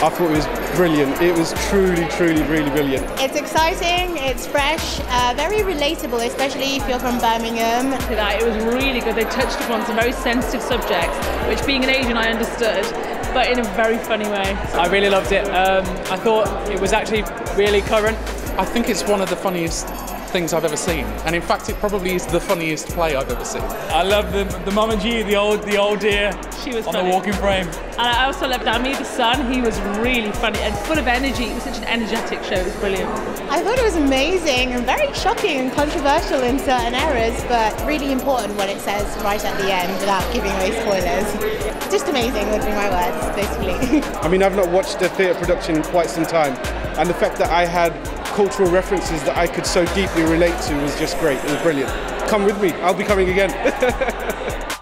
I thought it was brilliant. It was truly, truly, really brilliant. It's exciting, it's fresh, uh, very relatable, especially if you're from Birmingham. That it was really good. They touched upon some very sensitive subjects, which being an Asian I understood, but in a very funny way. I really loved it. Um, I thought it was actually really current. I think it's one of the funniest things I've ever seen, and in fact, it probably is the funniest play I've ever seen. I love the the Mama G, the old the old dear. She was on funny. the walking frame. And I also loved Ami, the son. He was really funny and full of energy. It was such an energetic show. It was brilliant. I thought it was amazing and very shocking and controversial in certain areas, but really important what it says right at the end without giving away spoilers. Just amazing would be my words, basically. I mean, I've not watched a theatre production in quite some time, and the fact that I had cultural references that I could so deeply relate to was just great. It was brilliant. Come with me, I'll be coming again.